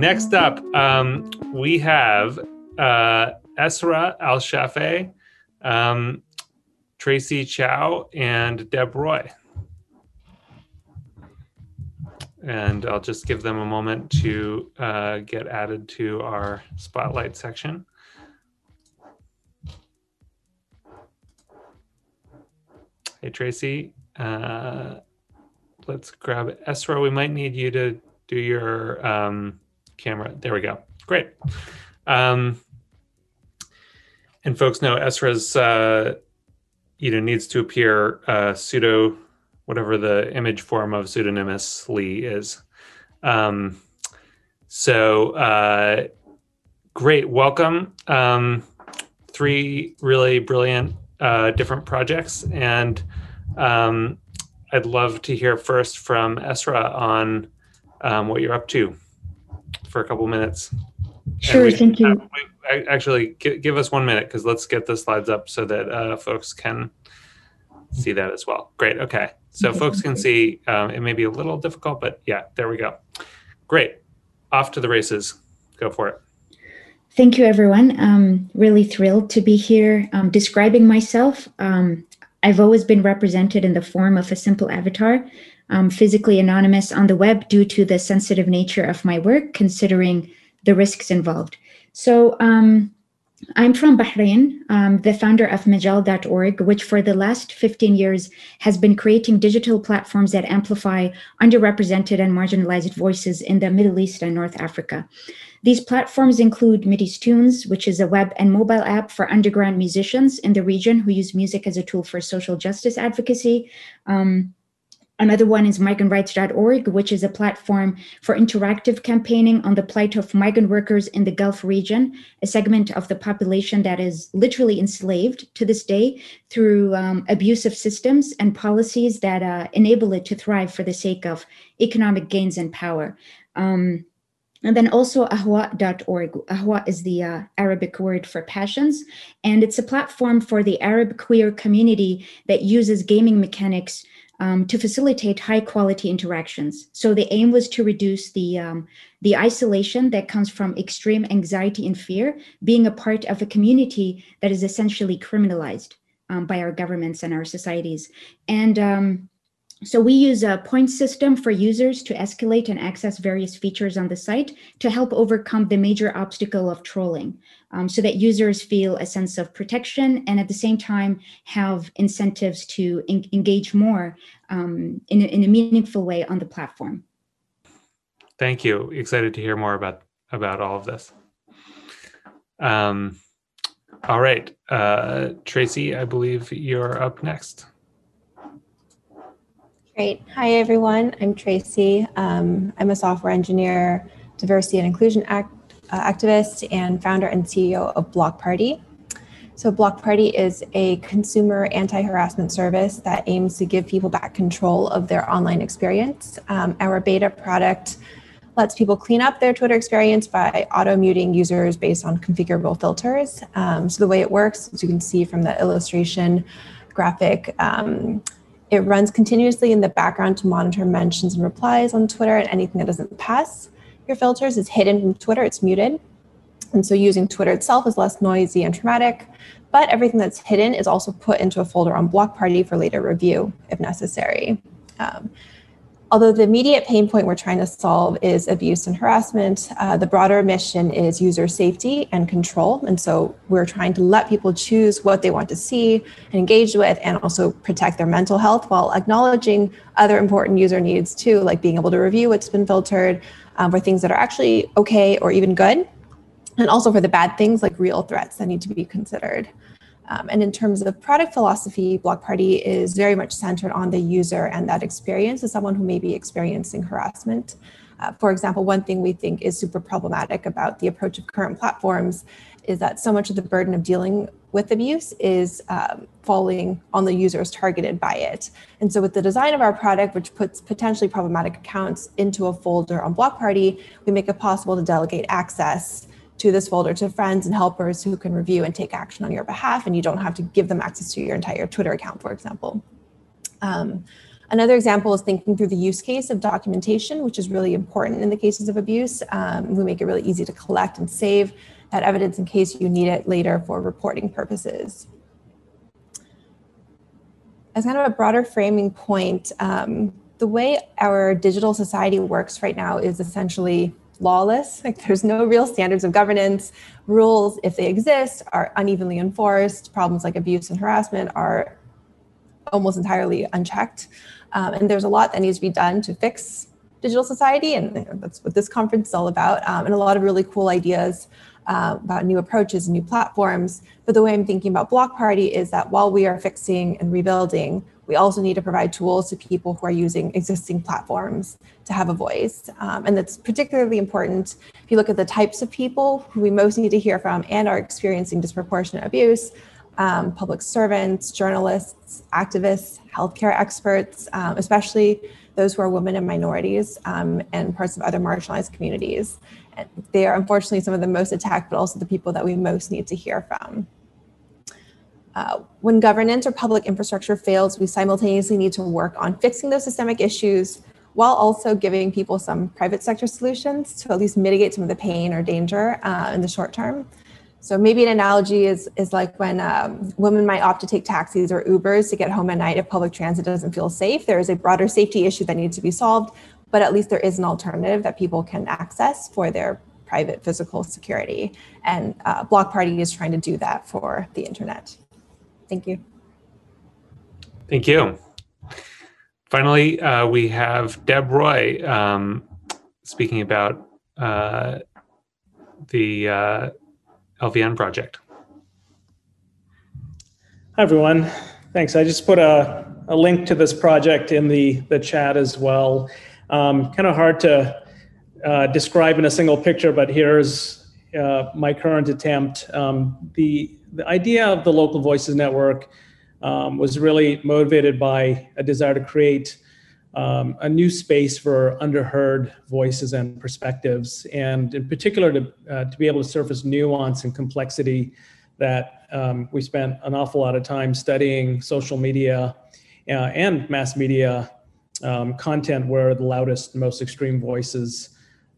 next up, um, we have uh, Esra Al Shafei, um, Tracy Chou, and Deb Roy. And I'll just give them a moment to uh, get added to our spotlight section. Hey, Tracy. Uh, let's grab Esra. We might need you to do your um, camera. There we go. Great. Um, and folks know Esra's, uh, you know, needs to appear uh, pseudo, whatever the image form of pseudonymously is. Um, so uh, great. Welcome. Um, three really brilliant uh, different projects. And um, I'd love to hear first from Esra on um, what you're up to for a couple minutes. Sure, thank you. Actually, give us one minute because let's get the slides up so that uh, folks can see that as well. Great. Okay. So Okay, folks can see. Um, it may be a little difficult, but yeah, there we go. Great. Off to the races. Go for it. Thank you, everyone. Um, really thrilled to be here um, describing myself. Um, I've always been represented in the form of a simple avatar, um, physically anonymous on the web due to the sensitive nature of my work, considering the risks involved. So um, I'm from Bahrain, um, the founder of Majal.org, which for the last 15 years has been creating digital platforms that amplify underrepresented and marginalized voices in the Middle East and North Africa. These platforms include Mideast Tunes, which is a web and mobile app for underground musicians in the region who use music as a tool for social justice advocacy. Um, another one is migrantrights.org, which is a platform for interactive campaigning on the plight of migrant workers in the Gulf region, a segment of the population that is literally enslaved to this day through um, abusive systems and policies that uh, enable it to thrive for the sake of economic gains and power. Um, and then also ahwaa.org. Ahwaa is the uh, Arabic word for passions. And it's a platform for the Arab queer community that uses gaming mechanics um, to facilitate high quality interactions. So the aim was to reduce the, um, the isolation that comes from extreme anxiety and fear, being a part of a community that is essentially criminalized um, by our governments and our societies. And um, so we use a point system for users to escalate and access various features on the site to help overcome the major obstacle of trolling um, so that users feel a sense of protection and at the same time have incentives to en- engage more um, in, a, in a meaningful way on the platform. Thank you. Excited to hear more about about all of this. Um, all right, uh, Tracy, I believe you're up next. Great. Hi, everyone. I'm Tracy. Um, I'm a software engineer, diversity and inclusion act, uh, activist, and founder and CEO of Block Party. So, Block Party is a consumer anti harassment service that aims to give people back control of their online experience. Um, our beta product lets people clean up their Twitter experience by auto muting users based on configurable filters. Um, so, the way it works, as you can see from the illustration graphic, um, it runs continuously in the background to monitor mentions and replies on Twitter and anything that doesn't pass your filters is hidden from Twitter, it's muted. And so using Twitter itself is less noisy and traumatic, but everything that's hidden is also put into a folder on Block Party for later review if necessary. Um, although the immediate pain point we're trying to solve is abuse and harassment, uh, the broader mission is user safety and control. And so we're trying to let people choose what they want to see and engage with, and also protect their mental health while acknowledging other important user needs too, like being able to review what's been filtered um, for things that are actually okay or even good, and also for the bad things like real threats that need to be considered. Um, and in terms of product philosophy, Block Party is very much centered on the user and that experience as someone who may be experiencing harassment. Uh, for example, one thing we think is super problematic about the approach of current platforms is that so much of the burden of dealing with abuse is um, falling on the users targeted by it. And so, with the design of our product, which puts potentially problematic accounts into a folder on Block Party, we make it possible to delegate access to this folder to friends and helpers who can review and take action on your behalf, and you don't have to give them access to your entire Twitter account, for example. Um, Another example is thinking through the use case of documentation, which is really important in the cases of abuse. Um, we make it really easy to collect and save that evidence in case you need it later for reporting purposes. As kind of a broader framing point, um, the way our digital society works right now is essentially lawless. Like there's no real standards of governance. Rules, if they exist, are unevenly enforced. Problems like abuse and harassment are almost entirely unchecked. Um, and there's a lot that needs to be done to fix digital society, and that's what this conference is all about. Um, and a lot of really cool ideas uh, about new approaches and new platforms. But the way I'm thinking about Block Party is that while we are fixing and rebuilding, we also need to provide tools to people who are using existing platforms to have a voice. Um, and that's particularly important if you look at the types of people who we most need to hear from and are experiencing disproportionate abuse. Um, public servants, journalists, activists, healthcare experts, um, especially those who are women and minorities um, and parts of other marginalized communities. They are unfortunately some of the most attacked, but also the people that we most need to hear from. Uh, when governance or public infrastructure fails, we simultaneously need to work on fixing those systemic issues while also giving people some private sector solutions to at least mitigate some of the pain or danger uh, in the short term. So maybe an analogy is, is like when um, women might opt to take taxis or Ubers to get home at night if public transit doesn't feel safe. There is a broader safety issue that needs to be solved, but at least there is an alternative that people can access for their private physical security. And uh, Block Party is trying to do that for the internet. Thank you. Thank you. Finally, uh, we have Deb Roy um, speaking about uh, the uh, LVN project. Hi, everyone. Thanks. I just put a, a link to this project in the, the chat as well. Um, kind of hard to uh, describe in a single picture, but here's uh, my current attempt. Um, the, the idea of the Local Voices Network um, was really motivated by a desire to create um, a new space for underheard voices and perspectives, and in particular to, uh, to be able to surface nuance and complexity that um, we spent an awful lot of time studying social media uh, and mass media um, content where the loudest, most extreme voices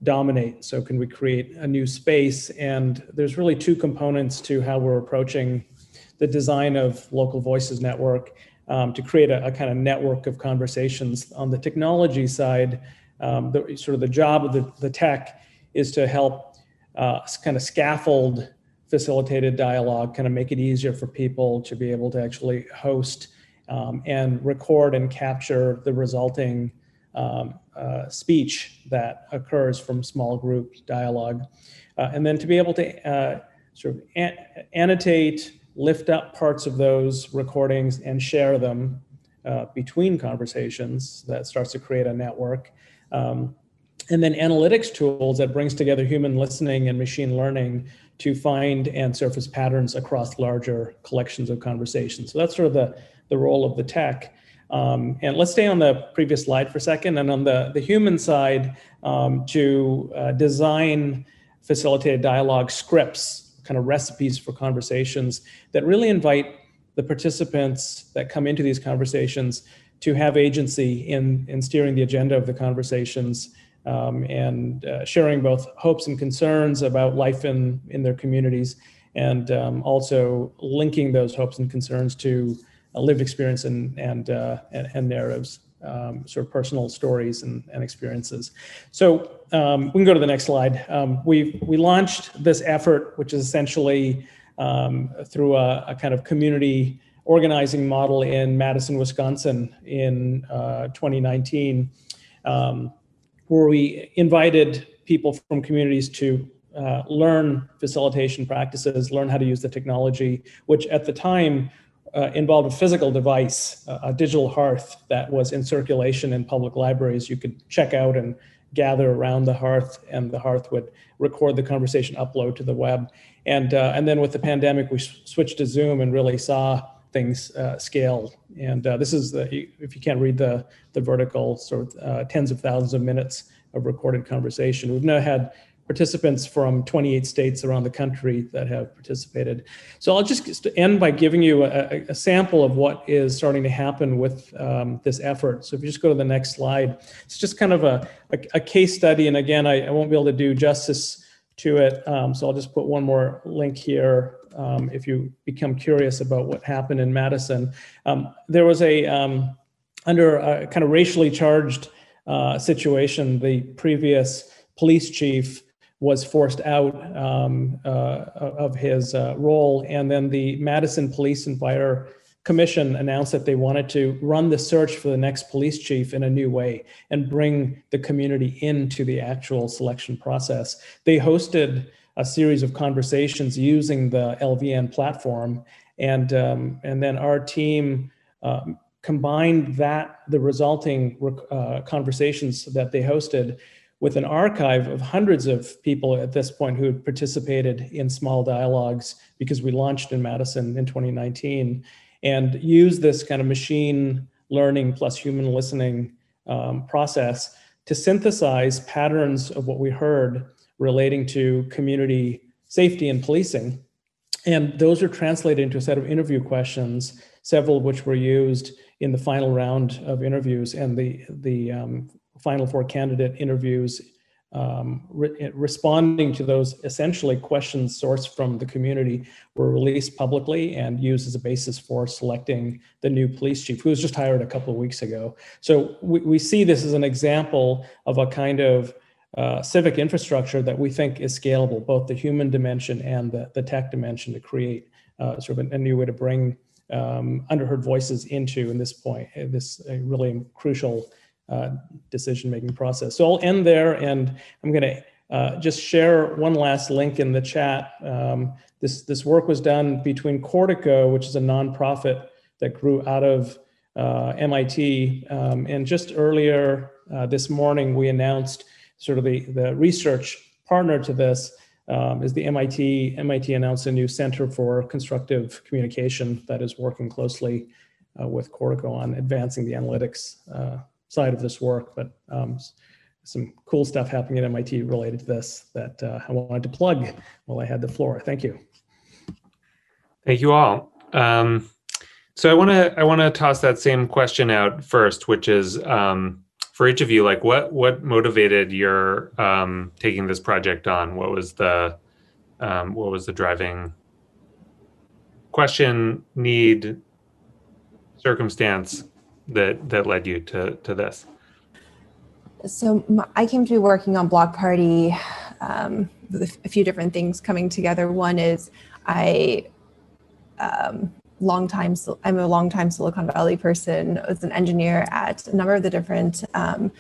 dominate. So, can we create a new space? And there's really two components to how we're approaching the design of Local Voices Network um, to create a, a, kind of network of conversations. On the technology side, um, the, sort of the job of the, the tech is to help uh, kind of scaffold facilitated dialogue, kind of make it easier for people to be able to actually host um, and record and capture the resulting um, uh, speech that occurs from small group dialogue. Uh, and then to be able to uh, sort of an- annotate, lift up parts of those recordings and share them uh, between conversations that starts to create a network. Um, and then analytics tools that brings together human listening and machine learning to find and surface patterns across larger collections of conversations. So that's sort of the, the role of the tech. Um, and let's stay on the previous slide for a second. And on the, the human side, um, to uh, design facilitated dialogue scripts kind of recipes for conversations that really invite the participants that come into these conversations to have agency in, in steering the agenda of the conversations um, and uh, sharing both hopes and concerns about life in, in their communities and um, also linking those hopes and concerns to lived experience and, and, uh, and, and narratives um, sort of personal stories and, and experiences. So um, we can go to the next slide. Um, we we launched this effort, which is essentially um, through a, a, kind of community organizing model in Madison, Wisconsin, in uh, 2019, um, where we invited people from communities to uh, learn facilitation practices, learn how to use the technology, which at the time uh, involved a physical device, uh, a digital hearth that was in circulation in public libraries. You could check out and gather around the hearth, and the hearth would record the conversation, upload to the web. And uh, and then with the pandemic, we switched to Zoom and really saw things uh, scale. And uh, this is the if you can't read the the vertical sort of tens of thousands of minutes of recorded conversation. We've now had participants from 28 states around the country that have participated. So I'll just end by giving you a, a sample of what is starting to happen with um, this effort. So if you just go to the next slide, it's just kind of a, a, a case study. And again, I, I, won't be able to do justice to it. Um, so I'll just put one more link here um, if you become curious about what happened in Madison. Um, there was a, um, under a kind of racially charged uh, situation, the previous police chief was forced out um, uh, of his uh, role. And then the Madison Police and Fire Commission announced that they wanted to run the search for the next police chief in a new way and bring the community into the actual selection process. They hosted a series of conversations using the LVN platform. And, um, and then our team uh, combined that, the resulting uh, conversations that they hosted with an archive of hundreds of people at this point who had participated in small dialogues because we launched in Madison in 2019 and used this kind of machine learning plus human listening um, process to synthesize patterns of what we heard relating to community safety and policing. And those are translated into a set of interview questions, several of which were used in the final round of interviews. And the, the um, final four candidate interviews, um, re- responding to those essentially questions sourced from the community were released publicly and used as a basis for selecting the new police chief, who was just hired a couple of weeks ago. So we, we see this as an example of a kind of uh, civic infrastructure that we think is scalable, both the human dimension and the, the tech dimension to create uh, sort of a, a, new way to bring um, underheard voices into, in this point, this really crucial uh, decision-making process. So I'll end there and I'm gonna uh, just share one last link in the chat. Um, this, this work was done between Cortico, which is a nonprofit that grew out of uh, MIT. Um, and just earlier uh, this morning, we announced sort of the, the research partner to this um, is the MIT. MIT announced a new Center for Constructive Communication that is working closely uh, with Cortico on advancing the analytics uh, side of this work, but um, some cool stuff happening at MIT related to this that uh, I wanted to plug while I had the floor. Thank you. Thank you all. Um, so I want to I want to toss that same question out first, which is um, for each of you, like what what motivated your um, taking this project on? What was the um, what was the driving question, need, circumstance that that led you to to this? So my, I came to be working on Block Party um, with a few different things coming together. One is I um, long time I'm a long time Silicon Valley person. I was an engineer at a number of the different um,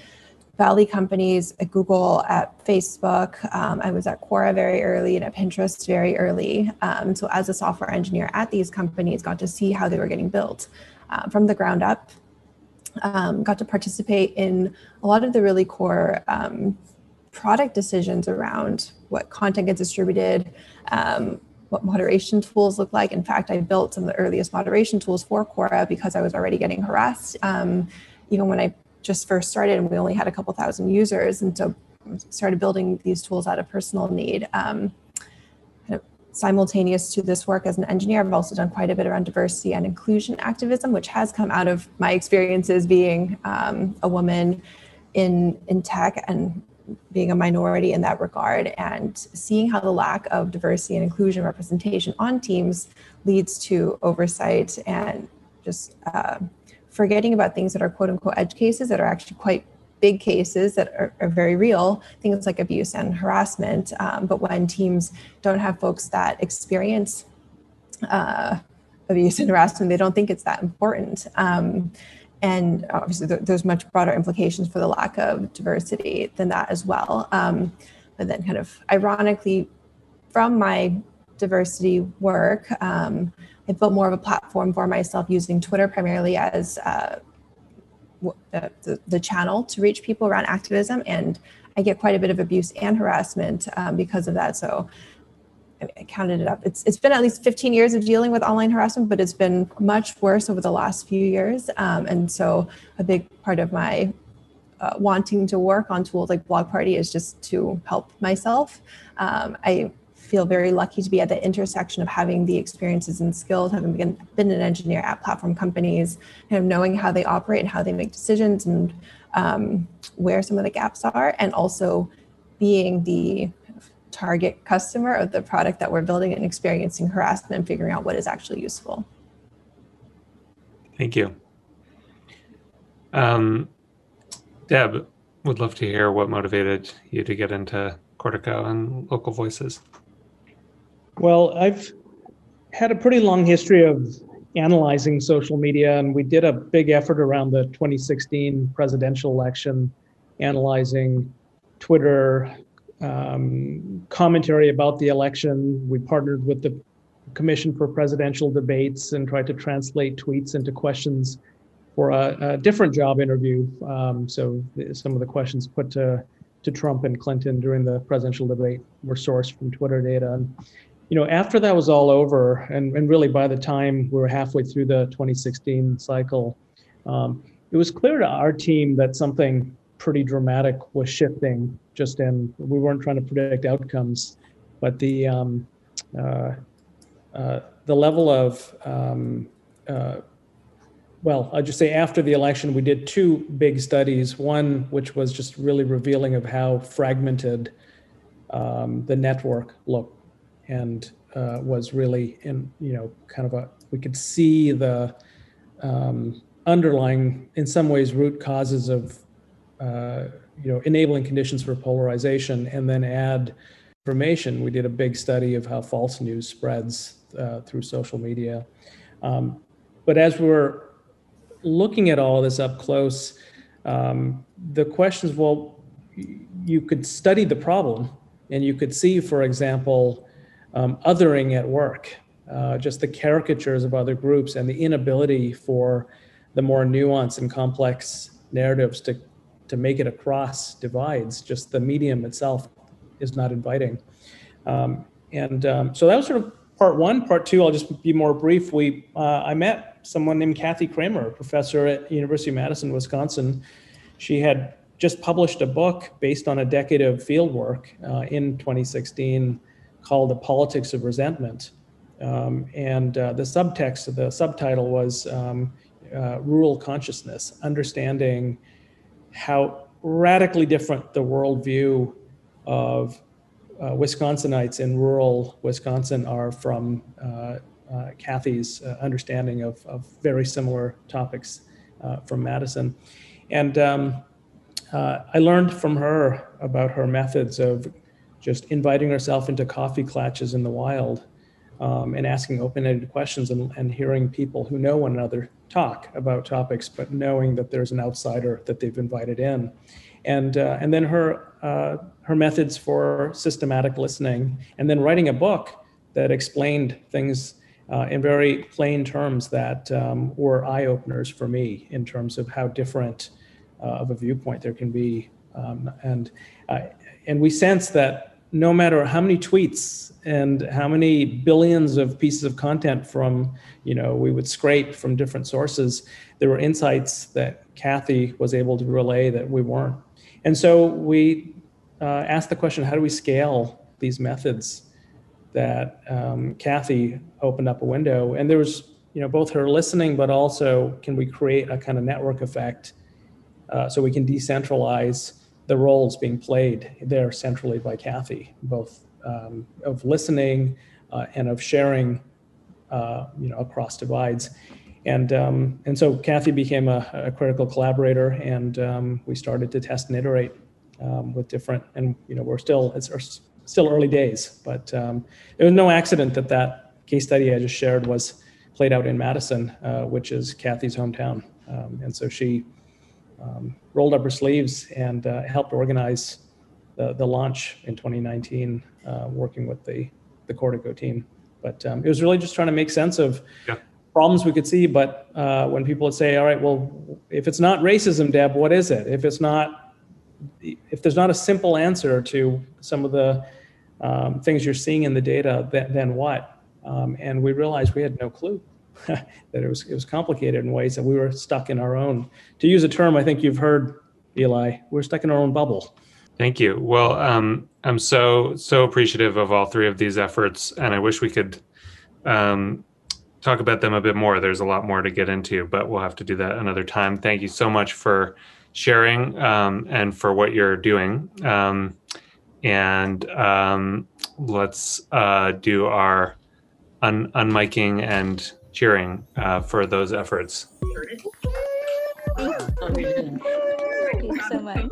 Valley companies at Google, at Facebook. Um, I was at Quora very early and at Pinterest very early. Um, so as a software engineer at these companies, got to see how they were getting built uh, from the ground up um, got to participate in a lot of the really core um, product decisions around what content gets distributed, um, what moderation tools look like. In fact, I built some of the earliest moderation tools for Quora because I was already getting harassed. Um, even when I just first started and we only had a couple thousand users. And so started building these tools out of personal need. Um, simultaneous to this work as an engineer, I've also done quite a bit around diversity and inclusion activism, which has come out of my experiences being um, a woman in in tech and being a minority in that regard, and seeing how the lack of diversity and inclusion representation on teams leads to oversight and just uh, forgetting about things that are quote unquote edge cases that are actually quite big cases that are, are very real, things like abuse and harassment. Um, but when teams don't have folks that experience uh, abuse and harassment, they don't think it's that important. Um, and obviously, there's much broader implications for the lack of diversity than that as well. Um, but then, kind of ironically, from my diversity work, um, I built more of a platform for myself using Twitter primarily as uh, the, the, channel to reach people around activism and i get quite a bit of abuse and harassment um, because of that so I counted it up. It's it's been at least 15 years of dealing with online harassment, but it's been much worse over the last few years. Um, and so a big part of my uh, wanting to work on tools like Block Party is just to help myself. Um, I feel very lucky to be at the intersection of having the experiences and skills, having been, been an engineer at platform companies, and knowing how they operate and how they make decisions and um, where some of the gaps are, and also being the target customer of the product that we're building and experiencing harassment and figuring out what is actually useful. Thank you. Um, Deb, would love to hear what motivated you to get into Cortico and local voices. Well, I've had a pretty long history of analyzing social media, and we did a big effort around the 2016 presidential election, analyzing Twitter um, commentary about the election. We partnered with the Commission for Presidential Debates and tried to translate tweets into questions for a, a different job interview. Um, so some of the questions put to to Trump and Clinton during the presidential debate were sourced from Twitter data. And, you know, after that was all over, and, and really by the time we were halfway through the 2016 cycle, um, it was clear to our team that something pretty dramatic was shifting. Just in, we weren't trying to predict outcomes, but the um, uh, uh, the level of um, uh, well, I'll just say after the election, we did two big studies. One, which was just really revealing of how fragmented um, the network looked, and uh, was really in you know kind of a we could see the um, underlying, in some ways, root causes of uh, you know enabling conditions for polarization, and then add information. We did a big study of how false news spreads uh, through social media. Um, but as we're looking at all this up close, um, the questions, well, you could study the problem and you could see, for example, um, othering at work, uh, just the caricatures of other groups and the inability for the more nuanced and complex narratives to, to make it across divides. Just the medium itself is not inviting. Um, and um, so that was sort of part one. Part two, I'll just be more brief. We uh, I met someone named Kathy Cramer, a professor at University of Madison, Wisconsin. She had just published a book based on a decade of fieldwork uh, in 2016 called "The Politics of Resentment," um, and uh, the subtext, of the subtitle was um, uh, "Rural Consciousness: Understanding How Radically Different the Worldview of." uh, Wisconsinites in rural Wisconsin are from uh, uh, Kathy's uh, understanding of, of very similar topics from Madison. And um, I learned from her about her methods of just inviting herself into coffee clatches in the wild um, and asking open-ended questions and, and hearing people who know one another talk about topics, but knowing that there's an outsider that they've invited in. And, uh, and then her, uh, her methods for systematic listening, and then writing a book that explained things uh, in very plain terms that um, were eye openers for me in terms of how different uh, of a viewpoint there can be. Um, and, and we sense that no matter how many tweets and how many billions of pieces of content from, you know, we would scrape from different sources, there were insights that Kathy was able to relay that we weren't. And so we uh, asked the question, how do we scale these methods that um, Kathy opened up a window, and there was you know both her listening, but also can we create a kind of network effect uh, so we can decentralize the roles being played there centrally by Kathy, both um, of listening uh, and of sharing, uh, you know, across divides. And um, and so Kathy became a, a critical collaborator, and um, we started to test and iterate um, with different. And you know, we're still it's still early days, but um, it was no accident that that case study I just shared was played out in Madison, uh, which is Kathy's hometown. Um, and so she um, rolled up her sleeves and uh, helped organize the, the launch in 2019, uh, working with the, the Cortico team. But um, it was really just trying to make sense of yeah. problems we could see. But uh, when people would say, all right, well, if it's not racism, Deb, what is it? If it's not if there's not a simple answer to some of the um, things you're seeing in the data, then, then what? Um, and we realized we had no clue that it was it was complicated in ways that we were stuck in our own. To use a term I think you've heard Eli. We're stuck in our own bubble. Thank you. Well, um, I'm so so appreciative of all three of these efforts, and I wish we could um, talk about them a bit more. There's a lot more to get into, but we'll have to do that another time. Thank you so much for sharing um, and for what you're doing. Um, and um, let's uh, do our un- unmiking and cheering uh, for those efforts. Thank you so much.